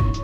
you